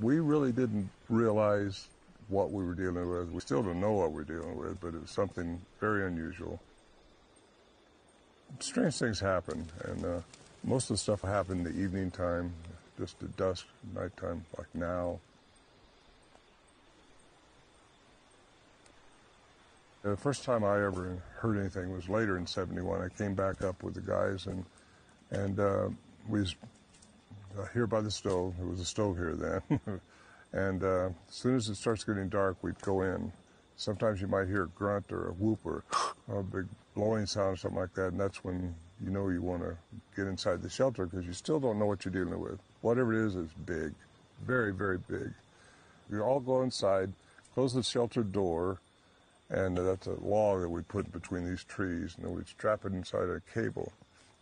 We really didn't realize what we were dealing with. We still don't know what we're dealing with, but it was something very unusual. Strange things happen, and uh, most of the stuff happened in the evening time, just at dusk, nighttime, like now. The first time I ever heard anything was later in '71. I came back up with the guys, and and uh, we was here by the stove. There was a stove here then, and uh, as soon as it starts getting dark, we'd go in. Sometimes you might hear a grunt or a whoop or a big blowing sound or something like that, and that's when you know you want to get inside the shelter because you still don't know what you're dealing with. Whatever it is, is big, very, very big. We all go inside, close the shelter door, and that's a log that we put between these trees, and then we'd strap it inside a cable,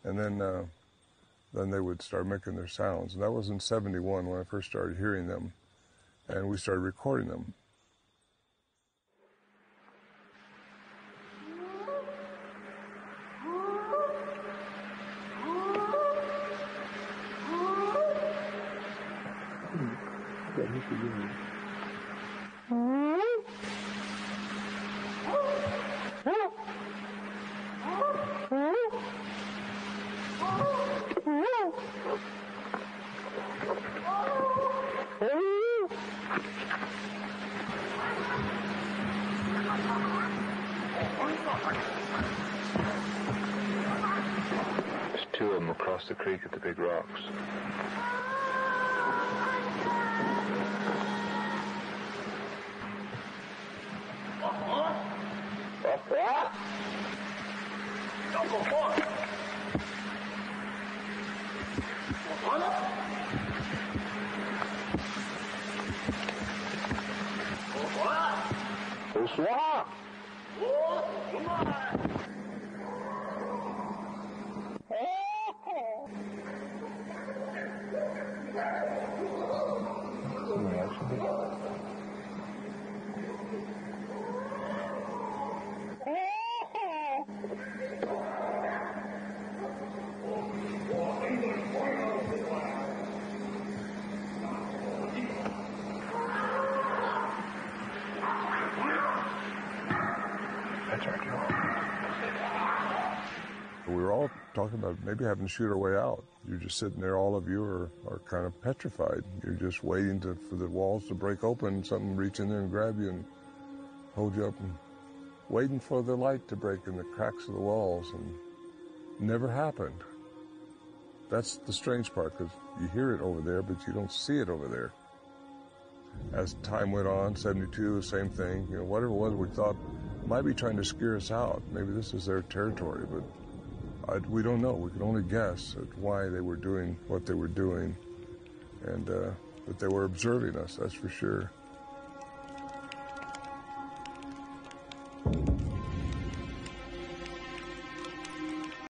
and then uh, then they would start making their sounds. And that was in '71 when I first started hearing them, and we started recording them. There's two of them across the creek at the big rocks. Uh-huh. That's We were all talking about maybe having to shoot our way out. You're just sitting there, all of you are, are kind of petrified. You're just waiting to, for the walls to break open, something reach in there and grab you and hold you up and waiting for the light to break in the cracks of the walls and never happened. That's the strange part because you hear it over there, but you don't see it over there. As time went on, 72, same thing, you know, whatever it was we thought might be trying to scare us out. Maybe this is their territory, but I, we don't know. We can only guess at why they were doing what they were doing, and uh, but they were observing us. That's for sure.